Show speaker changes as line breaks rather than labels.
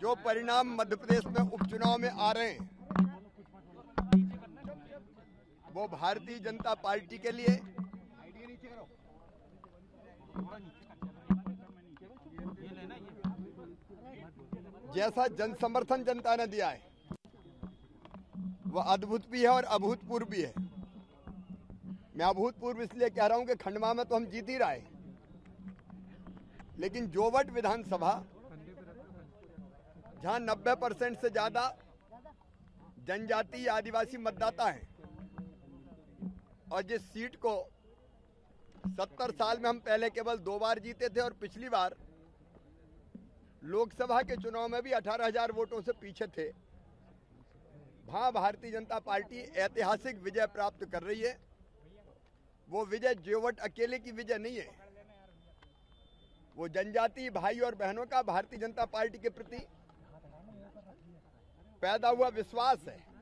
जो परिणाम मध्य प्रदेश में उपचुनाव में आ रहे हैं, वो भारतीय जनता पार्टी के लिए जैसा जन समर्थन जनता ने दिया है वह अद्भुत भी है और अभूतपूर्व भी है। मैं अभूतपूर्व इसलिए कह रहा हूँ कि खंडवा में तो हम जीत ही रहे लेकिन जोवट विधानसभा जहाँ 90 परसेंट से ज़्यादा जनजातीय आदिवासी मतदाता हैं। और जिस सीट को 70 साल में हम पहले केवल दो बार जीते थे और पिछली बार लोकसभा के चुनाव में भी 18,000 वोटों से पीछे थे वहाँ भारतीय जनता पार्टी ऐतिहासिक विजय प्राप्त कर रही है। वो विजय जेवट अकेले की विजय नहीं है। वो जनजातीय भाई और बहनों का भारतीय जनता पार्टी के प्रति पैदा हुआ विश्वास है।